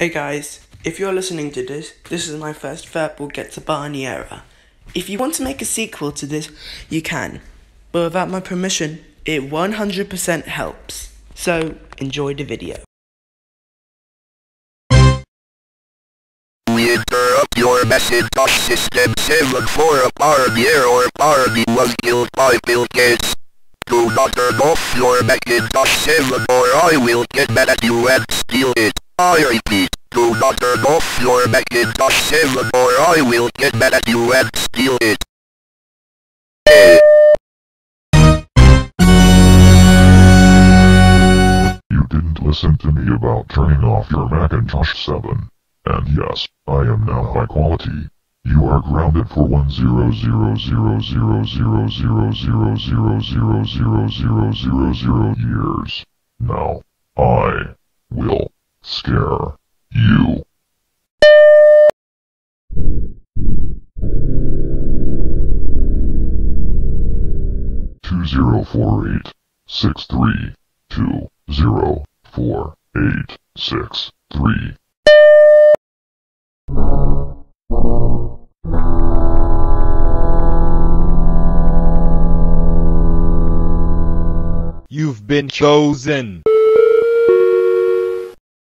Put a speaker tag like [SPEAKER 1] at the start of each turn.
[SPEAKER 1] Hey guys, if you're listening to this, this is my first Furball Get to Barney Error. If you want to make a sequel to this, you can. But without my permission, it 100% helps. So, enjoy the video.
[SPEAKER 2] We interrupt your Macintosh system 7 for a party error party was killed by Bill Gates. Do not turn off your Macintosh 7 or I will get mad at you and steal it. I repeat, do not turn off your Macintosh 7 or I will get mad at you and steal it. Eh.
[SPEAKER 3] You didn't listen to me about turning off your Macintosh 7. And yes, I am now high quality. You are grounded for one zero zero zero zero zero zero zero zero zero zero zero zero zero years. Now, I scare you. Two zero four eight six three two zero four eight six three.
[SPEAKER 4] You've been chosen.